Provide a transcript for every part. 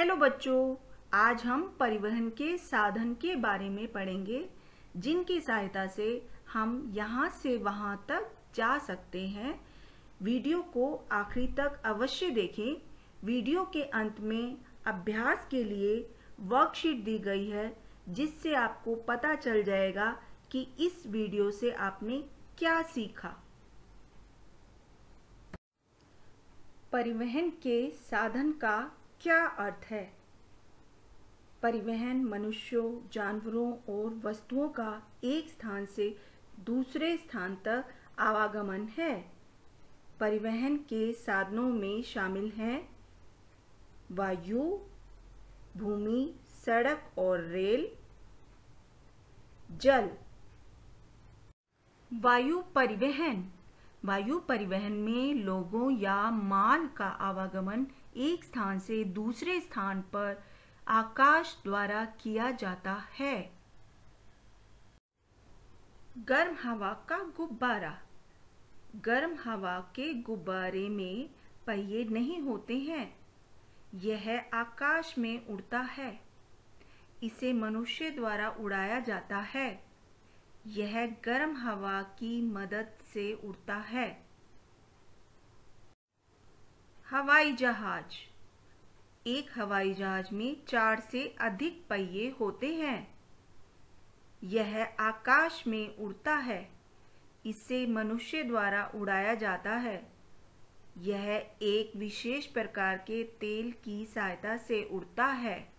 Hello बच्चों, आज हम परिवहन के साधन के बारे में पढ़ेंगे, जिनकी सहायता से हम यहाँ से वहाँ तक जा सकते हैं। वीडियो को आखिरी तक अवश्य देखें। वीडियो के अंत में अभ्यास के लिए वर्कशीट दी गई है, जिससे आपको पता चल जाएगा कि इस वीडियो से आपने क्या सीखा। परिवहन के साधन का क्या अर्थ है? परिवहन, मनुष्यों, जानवरों और वस्तुओं का एक स्थान से दूसरे स्थान तक आवागमन है। परिवहन के साधनों में शामिल हैं वायु, भूमि, सड़क और रेल, जल। वायु परिवहन वायु परिवहन में लोगों या माल का आवागमन एक स्थान से दूसरे स्थान पर आकाश द्वारा किया जाता है। गर्म हवा का गुब्बारा। गर्म हवा के गुब्बारे में पहिए नहीं होते हैं। यह आकाश में उड़ता है। इसे मनुष्य द्वारा उड़ाया जाता है। यह गर्म हवा की मदद से उड़ता है। हवाई जहाज़। एक हवाई जहाज़ में चार से अधिक पहिए होते हैं। यह आकाश में उड़ता है। इसे मनुष्य द्वारा उड़ाया जाता है। यह एक विशेष प्रकार के तेल की सहायता से उड़ता है।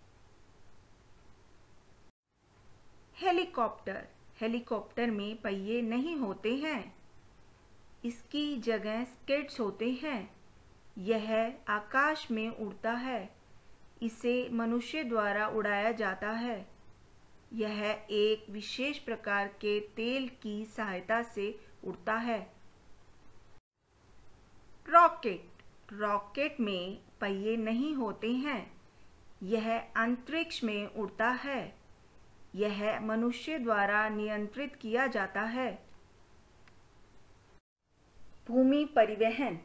हेलीकॉप्टर। हेलीकॉप्टर में पहिए नहीं होते हैं। इसकी जगह स्केट्स होते हैं। यह आकाश में उड़ता है। इसे मनुष्य द्वारा उड़ाया जाता है। यह एक विशेष प्रकार के तेल की सहायता से उड़ता है। रॉकेट। रॉकेट में पहिए नहीं होते हैं। यह अंतरिक्ष में उड़ता है। यह मनुष्य द्वारा नियंत्रित किया जाता है। भूमि परिवहन।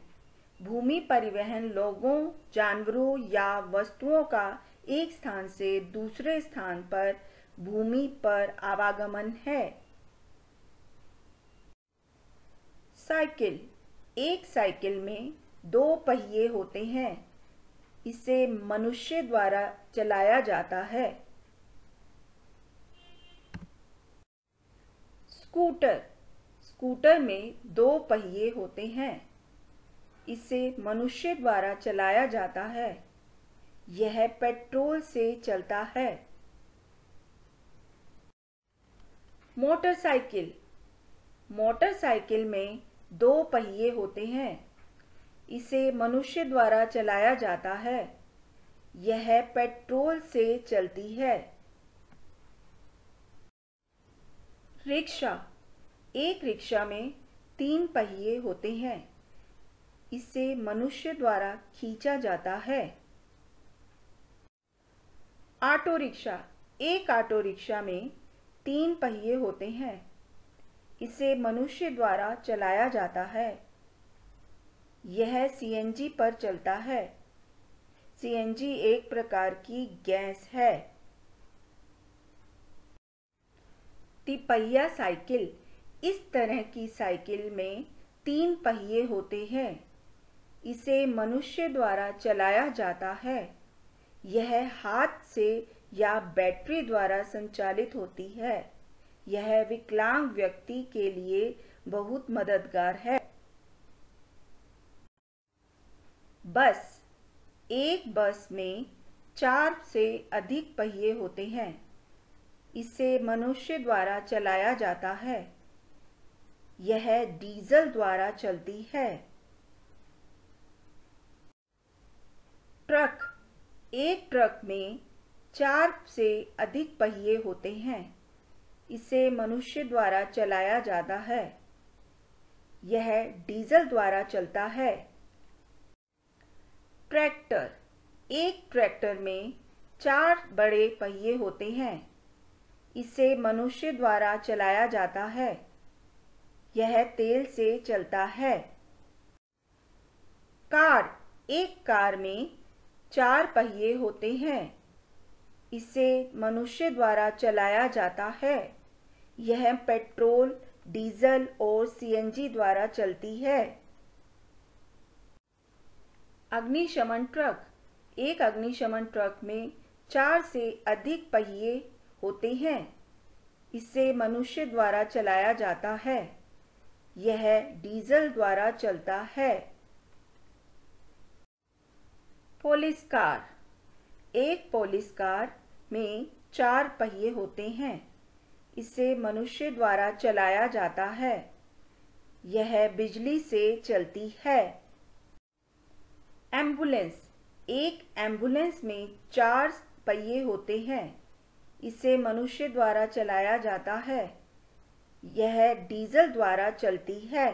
भूमि परिवहन लोगों, जानवरों या वस्तुओं का एक स्थान से दूसरे स्थान पर भूमि पर आवागमन है। साइकिल। एक साइकिल में दो पहिए होते हैं। इसे मनुष्य द्वारा चलाया जाता है। स्कूटर। स्कूटर में दो पहिए होते हैं। इसे मनुष्य द्वारा चलाया जाता है। यह पेट्रोल से चलता है। मोटरसाइकिल। मोटरसाइकिल में दो पहिए होते हैं। इसे मनुष्य द्वारा चलाया जाता है। यह पेट्रोल से चलती है। रिक्शा। एक रिक्शा में तीन पहिए होते हैं। इसे मनुष्य द्वारा खींचा जाता है। Auto rickshaw. एक ऑटो रिक्शा में तीन पहिए होते हैं। इसे मनुष्य द्वारा चलाया जाता है। यह सीएनजी पर चलता है। सीएनजी एक प्रकार की गैस है। तिपहिया साइकिल। इस तरह की साइकिल में तीन पहिए होते हैं। इसे मनुष्य द्वारा चलाया जाता है। यह हाथ से या बैटरी द्वारा संचालित होती है। यह विकलांग व्यक्ति के लिए बहुत मददगार है। बस, एक बस में चार से अधिक पहिए होते हैं। इसे मनुष्य द्वारा चलाया जाता है। यह डीजल द्वारा चलती है। ट्रक, एक ट्रक में चार से अधिक पहिए होते हैं। इसे मनुष्य द्वारा चलाया जाता है। यह डीजल द्वारा चलता है। ट्रैक्टर, एक ट्रैक्टर में चार बड़े पहिए होते हैं। इसे मनुष्य द्वारा चलाया जाता है। यह तेल से चलता है। कार, एक कार में चार पहिए होते हैं। इसे मनुष्य द्वारा चलाया जाता है। यह पेट्रोल, डीजल और सीएनजी द्वारा चलती है। अग्निशमन ट्रक, एक अग्निशमन ट्रक में चार से अधिक पहिए होते हैं। इसे मनुष्य द्वारा चलाया जाता है। यह डीजल द्वारा चलता है। Police car. एक पुलिस कार में चार पहिए होते हैं। इसे मनुष्य द्वारा चलाया जाता है। यह बिजली से चलती है। एंबुलेंस। एक एंबुलेंस में चार पहिए होते हैं। इसे मनुष्य द्वारा चलाया जाता है। यह डीजल द्वारा चलती है।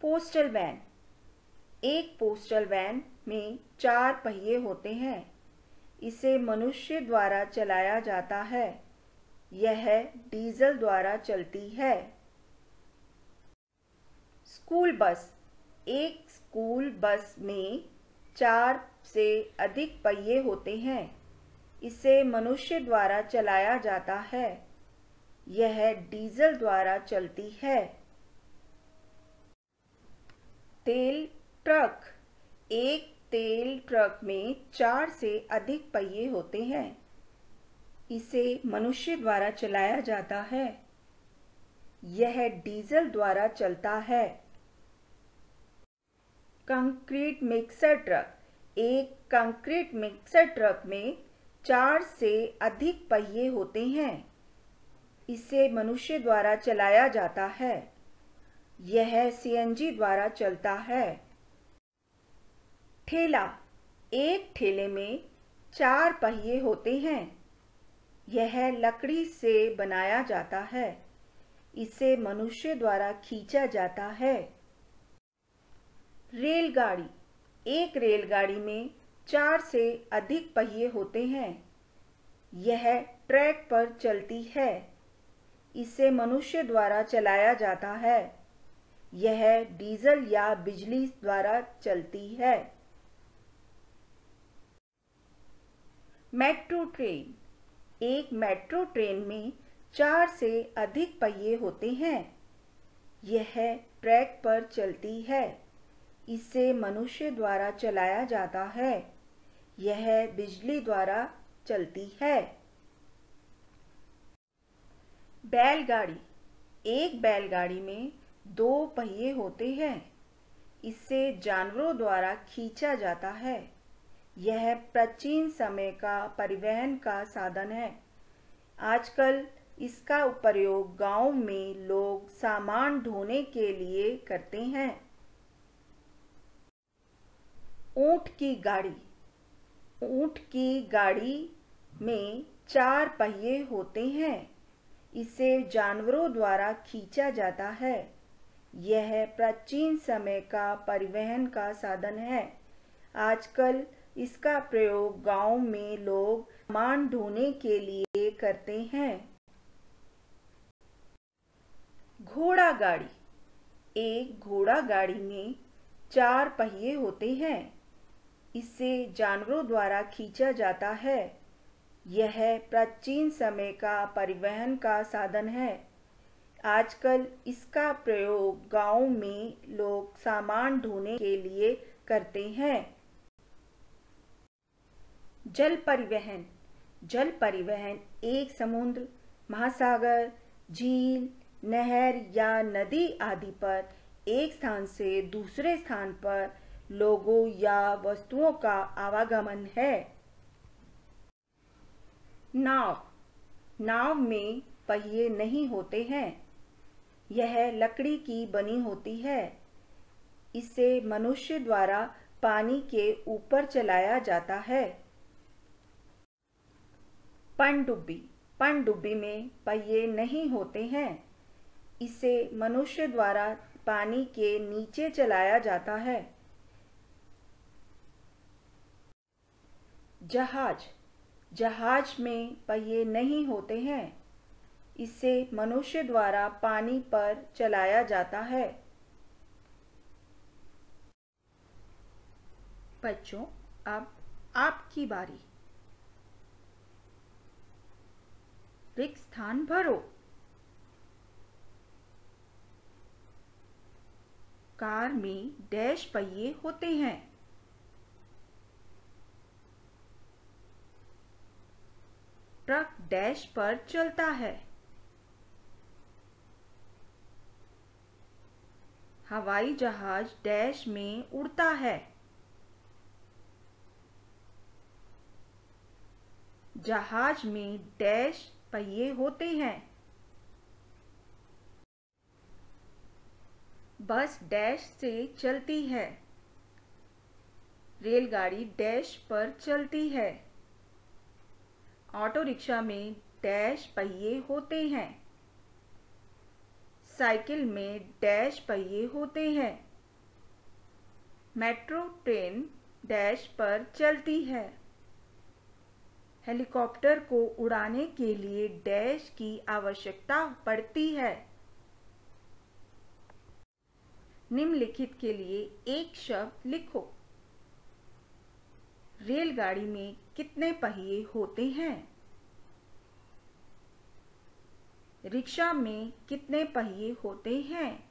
Postal van. एक पोस्टल वैन में चार पहिए होते हैं। इसे मनुष्य द्वारा चलाया जाता है। यह डीजल द्वारा चलती है। School bus. एक स्कूल बस में चार से अधिक पहिए होते हैं। इसे मनुष्य द्वारा चलाया जाता है। यह डीजल द्वारा चलती है। तेल ट्रक। एक तेल ट्रक में चार से अधिक पहिए होते हैं। इसे मनुष्य द्वारा चलाया जाता है। यह डीजल द्वारा चलता है। Concrete mixer truck. एक कंक्रीट मिक्सर ट्रक में चार से अधिक पहिए होते हैं। इसे मनुष्य द्वारा चलाया जाता है। यह सीएनजी द्वारा चलता है। ठेला। एक ठेले में चार पहिए होते हैं। यह लकड़ी से बनाया जाता है। इसे मनुष्य द्वारा खींचा जाता है। रेलगाड़ी। एक रेलगाड़ी में चार से अधिक पहिए होते हैं। यह ट्रैक पर चलती है। इसे मनुष्य द्वारा चलाया जाता है। यह डीजल या बिजली द्वारा चलती है। Metro train. एक मेट्रो ट्रेन में चार से अधिक पहिए होते हैं। यह ट्रैक पर चलती है। इसे मनुष्य द्वारा चलाया जाता है। यह बिजली द्वारा चलती है। बैलगाड़ी। एक बैलगाड़ी में दो पहिए होते हैं। इससे जानवरों द्वारा खींचा जाता है। यह प्राचीन समय का परिवहन का साधन है। आजकल इसका प्रयोग गाँव में लोग सामान ढोने के लिए करते हैं। ऊँट की गाड़ी। ऊँट की गाड़ी में चार पहिए होते हैं। इसे जानवरों द्वारा खींचा जाता है। यह प्राचीन समय का परिवहन का साधन है। आजकल इसका प्रयोग गाँव में लोग सामान ढोने के लिए करते हैं। घोड़ा गाड़ी। एक घोड़ा गाड़ी में चार पहिए होते हैं। इसे जानवरों द्वारा खींचा जाता है। यह प्राचीन समय का परिवहन का साधन है। आजकल इसका प्रयोग गाँव में लोग सामान ढोने के लिए करते हैं। जल परिवहन। जल परिवहन एक समुद्र, महासागर, झील, नहर या नदी आदि पर एक स्थान से दूसरे स्थान पर लोगों या वस्तुओं का आवागमन है। नाव। नाव में पहिए नहीं होते हैं। यह लकड़ी की बनी होती है। इसे मनुष्य द्वारा पानी के ऊपर चलाया जाता है। पनडुब्बी। पनडुब्बी में पहिए नहीं होते हैं। इसे मनुष्य द्वारा पानी के नीचे चलाया जाता है। जहाज़ जहाज़ में पहिए नहीं होते हैं। इसे मनुष्य द्वारा पानी पर चलाया जाता है। बच्चों, अब आपकी बारी। रिक्त स्थान भरो। कार में डैश पहिए होते हैं। ट्रक डैश पर चलता है। हवाई जहाज़ डैश में उड़ता है। जहाज़ में डैश पहिए होते हैं। बस डैश से चलती है। रेलगाड़ी डैश पर चलती है। ऑटो रिक्शा में डैश पहिए होते हैं। साइकिल में डैश पहिए होते हैं। मेट्रो ट्रेन डैश पर चलती है। हेलीकॉप्टर को उड़ाने के लिए डैश की आवश्यकता पड़ती है। निम्नलिखित के लिए एक शब्द लिखो। रेलगाड़ी में कितने पहिए होते हैं? रिक्शा में कितने पहिए होते हैं?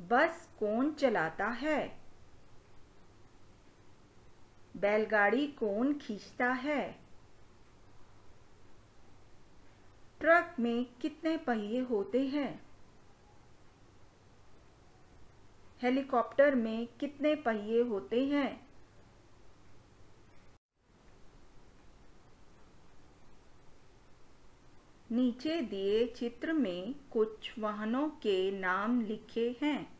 बस कौन चलाता है? बैलगाड़ी कौन खींचता है? ट्रक में कितने पहिए होते हैं? हेलीकॉप्टर में कितने पहिए होते हैं? नीचे दिए चित्र में कुछ वाहनों के नाम लिखे हैं।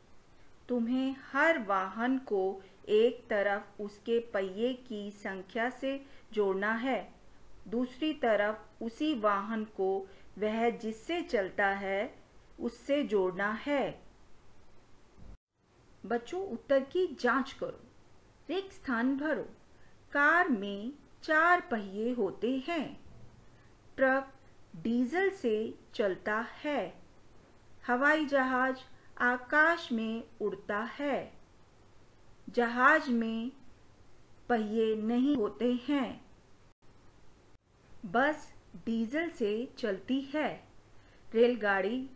तुम्हें हर वाहन को एक तरफ़ उसके पहिए की संख्या से जोड़ना है। दूसरी तरफ़ उसी वाहन को वह जिससे चलता है, उससे जोड़ना है। बच्चों, उत्तर की जाँच करो। रिक्त स्थान भरो। कार में चार पहिए होते हैं। ट्रक डीजल से चलता है। हवाई जहाज़ आकाश में उड़ता है। जहाज़ में पहिए नहीं होते हैं। बस डीजल से चलती है। रेलगाड़ी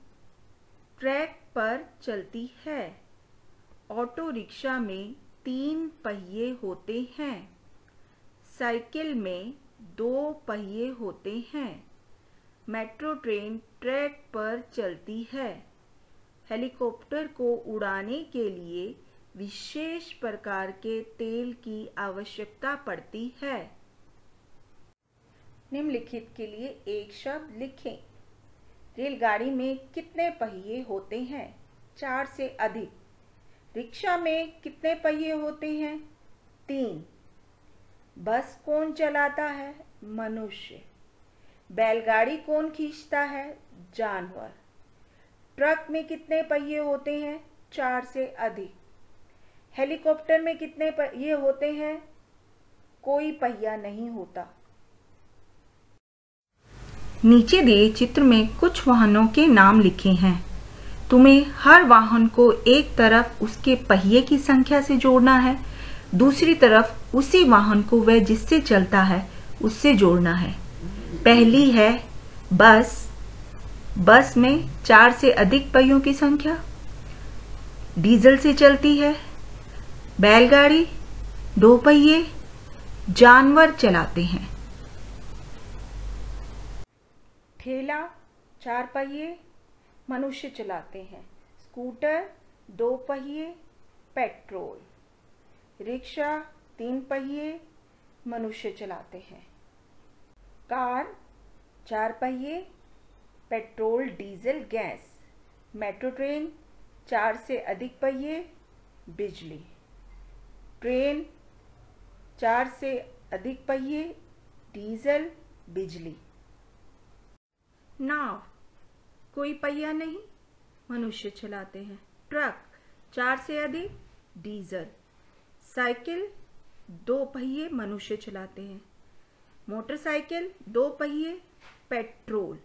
ट्रैक पर चलती है। ऑटो रिक्शा में तीन पहिए होते हैं। साइकिल में दो पहिए होते हैं। मेट्रो ट्रेन ट्रैक पर चलती है। हेलीकॉप्टर को उड़ाने के लिए विशेष प्रकार के तेल की आवश्यकता पड़ती है। निम्नलिखित के लिए एक शब्द लिखें। रेलगाड़ी में कितने पहिए होते हैं? चार से अधिक। रिक्शा में कितने पहिए होते हैं? तीन। बस कौन चलाता है? मनुष्य। बैलगाड़ी कौन खींचता है? जानवर। ट्रक में कितने पहिए होते हैं? चार से अधिक। हेलीकॉप्टर में कितने पहिए होते हैं? कोई पहिया नहीं होता। नीचे दिए चित्र में कुछ वाहनों के नाम लिखे हैं। तुम्हें हर वाहन को एक तरफ़ उसके पहिए की संख्या से जोड़ना है, दूसरी तरफ़ उसी वाहन को वह जिससे चलता है, उससे जोड़ना है। पहली है बस। बस में चार से अधिक पहियों की संख्या। डीजल से चलती है। बैलगाड़ी, दो पहिए, जानवर चलाते हैं। ठेला, चार पहिए मनुष्य चलाते हैं। स्कूटर, दो पहिए, पेट्रोल। रिक्शा, तीन पहिए, मनुष्य चलाते हैं। कार, चार पहिए, petrol, diesel, gas. Metro train, चार से अधिक पहिए, बिजली। ट्रेन, चार से अधिक पहिए, डीजल, बिजली। नाव। कोई पहिया नहीं। मनुष्य चलाते हैं। ट्रक, चार से अधिक। डीजल, साइकिल, दो पहिए मनुष्य चलाते हैं। मोटरसाइकिल, दो पहिए। पेट्रोल